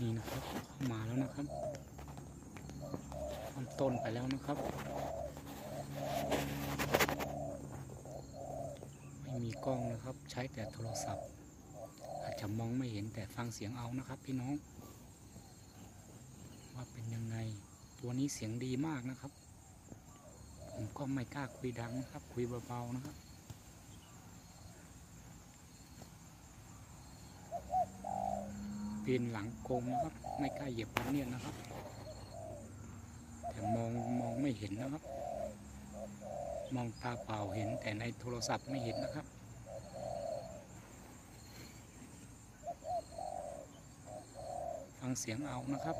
นี่นะครับเข้ามาแล้วนะครับต้นต้นไปแล้วนะครับ ไม่มีกล้องนะครับ ใช้แต่โทรศัพท์ อาจจะมองไม่เห็นแต่ฟังเสียงเอานะครับ พี่น้อง ว่าเป็นยังไง ตัวนี้เสียงดีมากนะครับ ผมก็ไม่กล้าคุยดังนะครับ คุยเบาๆนะครับ ปีนหลังโกงนะครับ ไม่กล้าเหยียบพันเนี่ยนะครับ แต่มองมองไม่เห็นนะครับ มองตาเปล่าเห็นแต่ในโทรศัพท์ไม่เห็นนะครับฟังเสียงเอานะครับ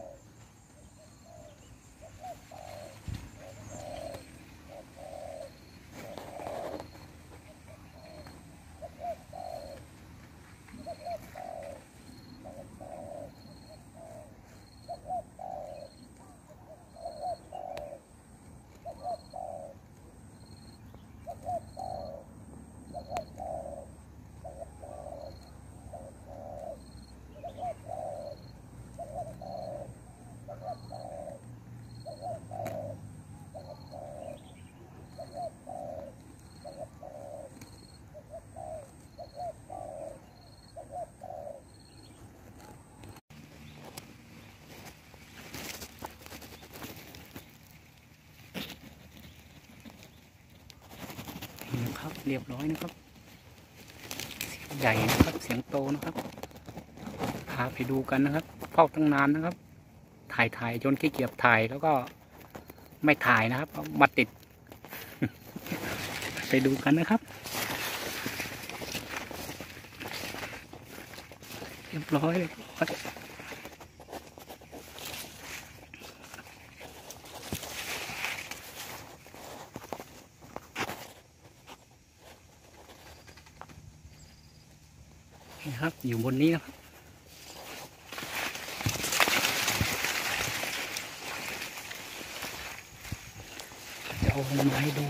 ครับ เรียบร้อยนะครับ ใหญ่นะครับ เสียงโตนะครับ พาไปดูกันนะครับเฝ้าตั้งนานนะครับ ถ่ายถ่ายจนขี้เกียจถ่ายแล้วก็ไม่ถ่ายนะครับมาติด ไปดูกันนะครับ เรียบร้อยเรียบร้อยนี่ครับ อยู่บนนี้นะครับ จะเอาลงมาให้ดู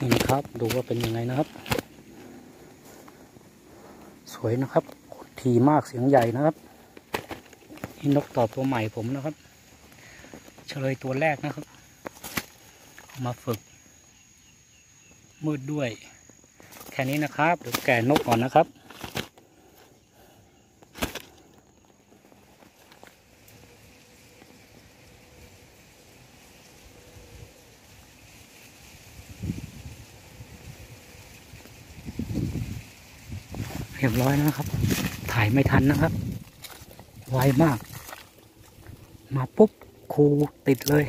นี่นะครับดูว่าเป็นยังไงนะครับ สวยนะครับทีมากเสียงใหญ่นะครับนี่นกต่อตัวใหม่ผมนะครับ เฉลยตัวแรกนะครับ มาฝึก มืดด้วย แค่นี้นะครับเดี๋ยวแก่นกก่อนนะครับ เรียบร้อยแล้วนะครับ ถ่ายไม่ทันนะครับ ไวมาก มาปุ๊บครูติดเลย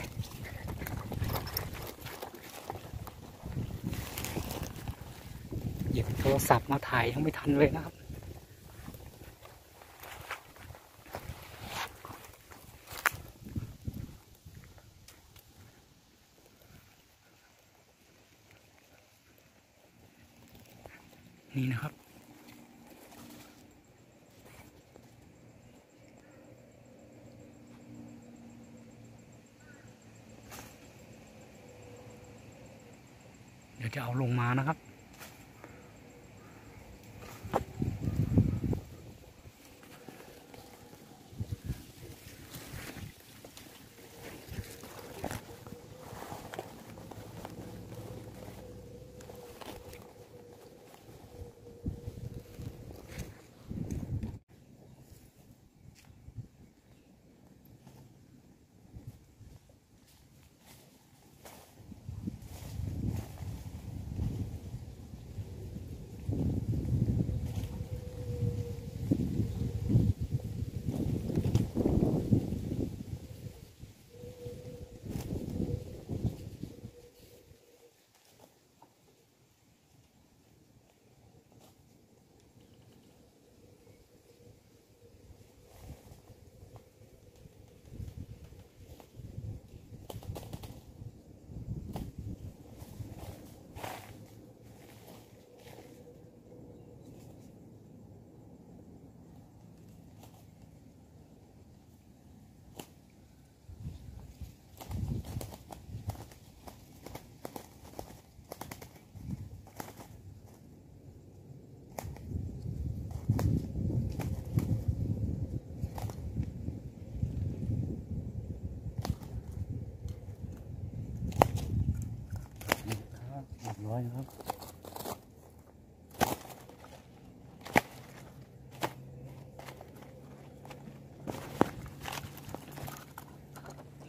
หยิบโทรศัพท์มาถ่ายยังไม่ทันเลยนะครับนี่นะครับ เดี๋ยว จะเอาลงมานะครับ ค ร้อยนะครับ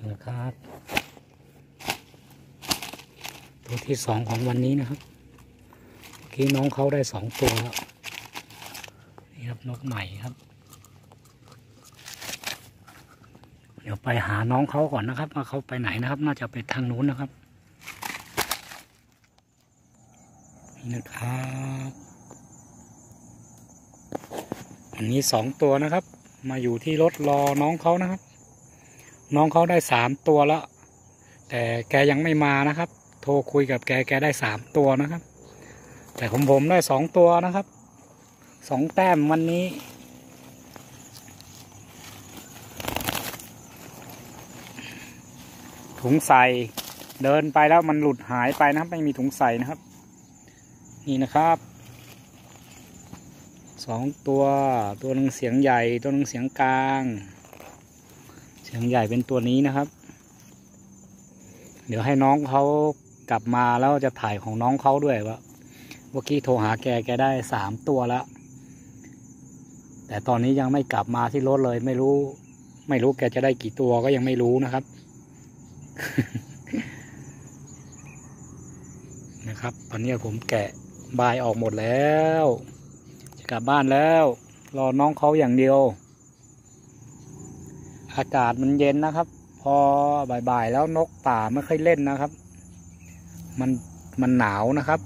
นะครับตัวที่สองของวันนี้นะครับเมื่อกี้น้องเขาได้สองตัวแล้วนี่ครับนกใหม่ครับ เดี๋ยวไปหาน้องเขาก่อนนะครับ ว่าเขาไปไหนนะครับ น่าจะไปทางนู้นนะครับ นี่นะครับอันนี้สองตัวนะครับ มาอยู่ที่รถรอน้องเขานะครับ น้องเขาได้สามตัวแล้ว แต่แกยังไม่มานะครับ โทรคุยกับแกแกได้สามตัวนะครับ แต่ของผมได้สองตัวนะครับสองแต้มวันนี้ถุงใส่เดินไปแล้วมันหลุดหายไปนะครับ ไม่มีถุงใส่นะครับ นี่นะครับสองตัวตัวหนึ่งเสียงใหญ่ ตัวหนึ่งเสียงกลาง เสียงใหญ่เป็นตัวนี้นะครับ เดี๋ยวให้น้องเขากลับมาแล้วจะถ่ายของน้องเขาด้วยว่าเมื่อกี้โทรหาแกแกได้สามตัวแล้วแต่ตอนนี้ยังไม่กลับมาที่รถเลย ไม่รู้ ไม่รู้แกจะได้กี่ตัวก็ยังไม่รู้นะครับ นะครับ ตอนนี้ผมแกะ บายออกหมดแล้ว จะกลับบ้านแล้ว รอน้องเขาอย่างเดียว อากาศมันเย็นนะครับ พอบ่ายๆแล้วนกป่าไม่ค่อยเล่นนะครับ มันมันหนาวนะครับ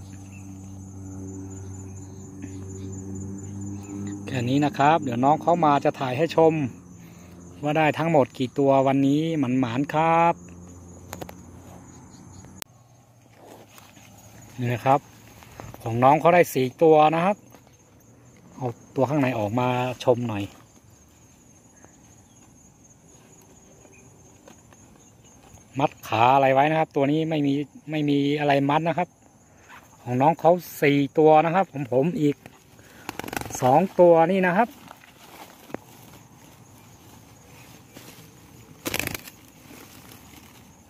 แค่นี้นะครับ เดี๋ยวน้องเขามาจะถ่ายให้ชม ว่าได้ทั้งหมดกี่ตัววันนี้หมันหมานครับนี่นะครับ ของน้องเขาได้สี่ตัวนะครับ เอาตัวข้างในออกมาชมหน่อย มัดขาอะไรไว้นะครับ ตัวนี้ไม่มีไม่มีอะไรมัดนะครับ ของน้องเขาสี่ตัวนะครับของผมอีกสองตัวนี่นะครับ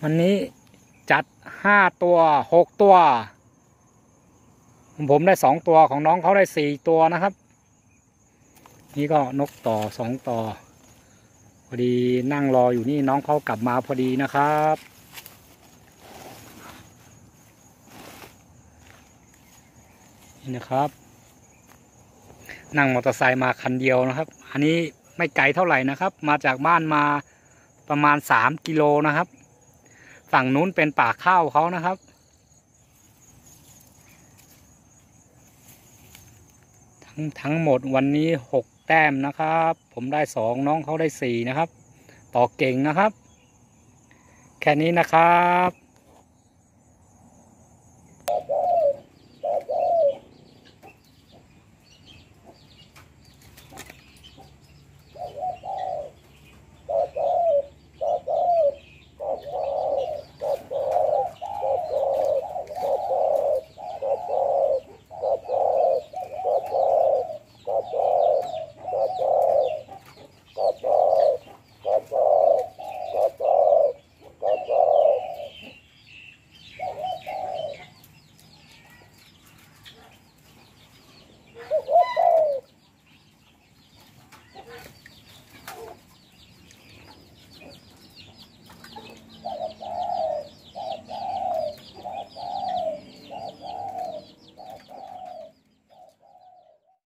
วันนี้จัดห้าตัวหกตัว ผมได้สองตัวของน้องเขาได้สี่ตัวนะครับ นี่ก็นกต่อสองต่อ พอดีนั่งรออยู่นี่น้องเขากลับมาพอดีนะครับนี่นะครับ นั่งมอเตอร์ไซค์มาคันเดียวนะครับ อันนี้ไม่ไกลเท่าไหร่นะครับ มาจากบ้านมาประมาณสามกิโลนะครับ ฝั่งนู้นเป็นป่าข้าวเขานะครับ ทั้งทั้งหมดวันนี้หกแต้มนะครับ ผมได้สองน้องเขาได้สี่นะครับ ต่อเก่งนะครับ แค่นี้นะครับ